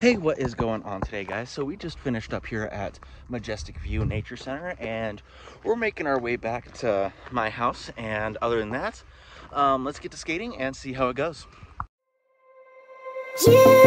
Hey, what is going on today, guys? So we just finished up here at Majestic View Nature Center, and we're making our way back to my house. And other than that, um, let's get to skating and see how it goes. You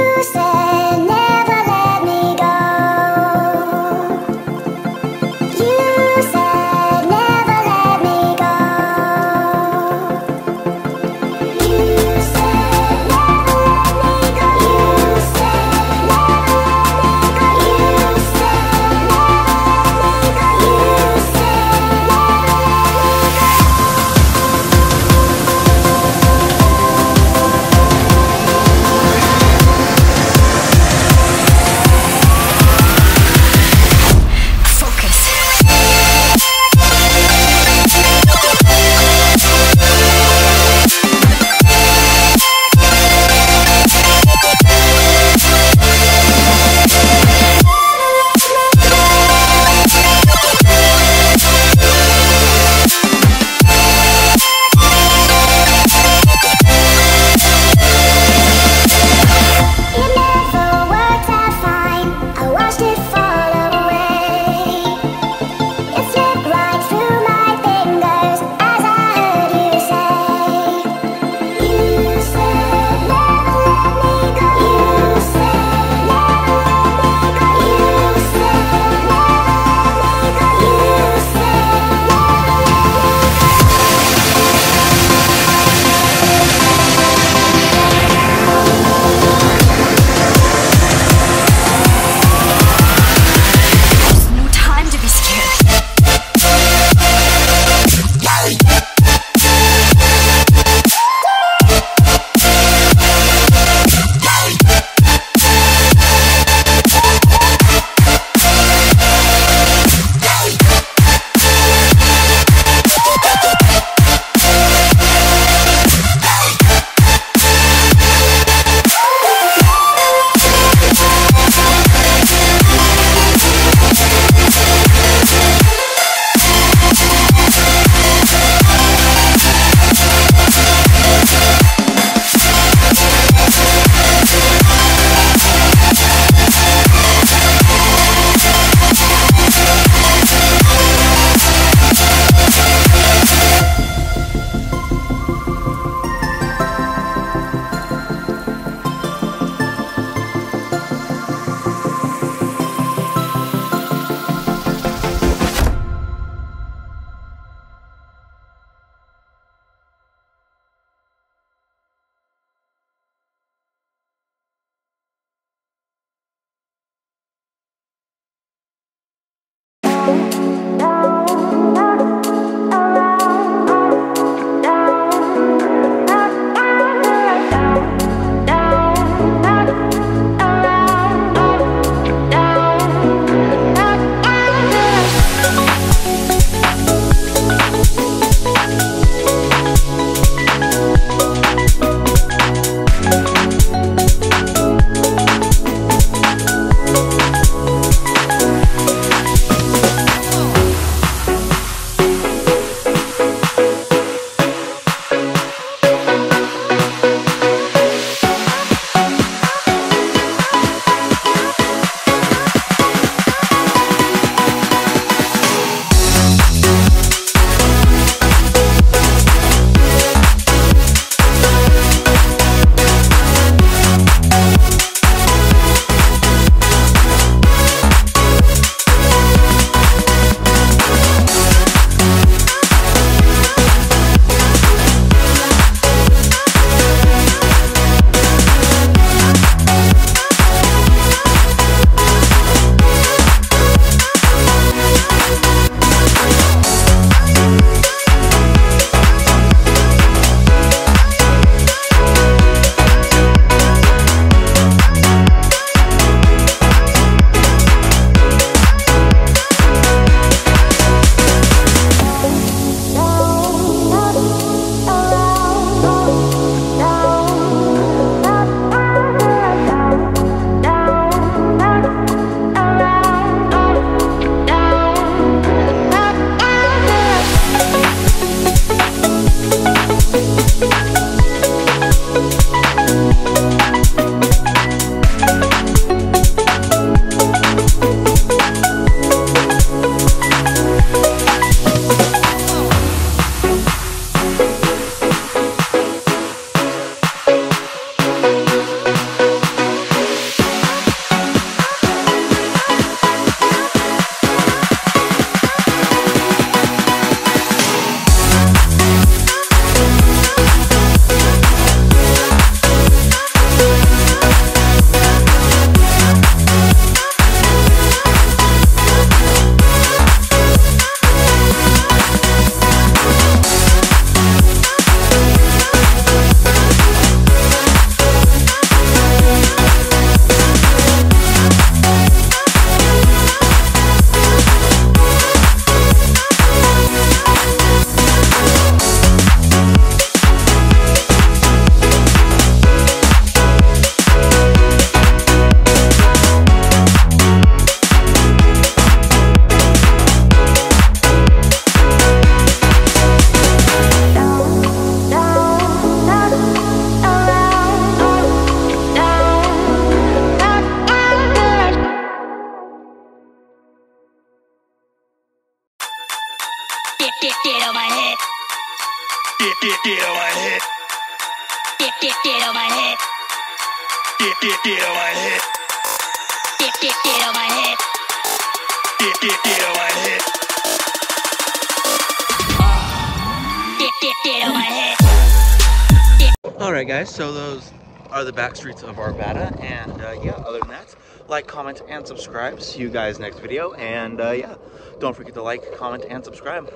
Get, get, get on my head. Get, get, get on my head. Get, get, get on my head. Get, get, get on my head. Get, get, get on my head. Get, get, get on my head. All right, guys. So those are the back streets of Arvada, and uh, yeah. Other than that, like, comment, and subscribe. See you guys next video, and uh, yeah, don't forget to like, comment, and subscribe.